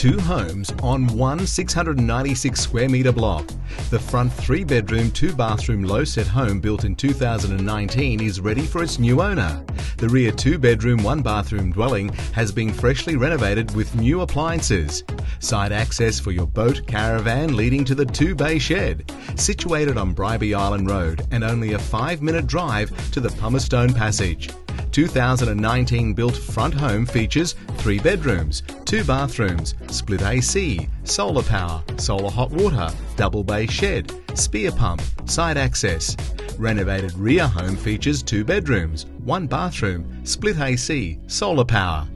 Two homes on one 696 square metre block. The front three bedroom, two bathroom low set home built in 2019 is ready for its new owner. The rear two bedroom, one bathroom dwelling has been freshly renovated with new appliances. Side access for your boat caravan leading to the two bay shed. Situated on Bribie Island Road and only a five minute drive to the Pumicestone Passage. 2019 built front home features three bedrooms, two bathrooms, split AC, solar power, solar hot water, double bay shed, spear pump, side access. Renovated rear home features two bedrooms, one bathroom, split AC, solar power,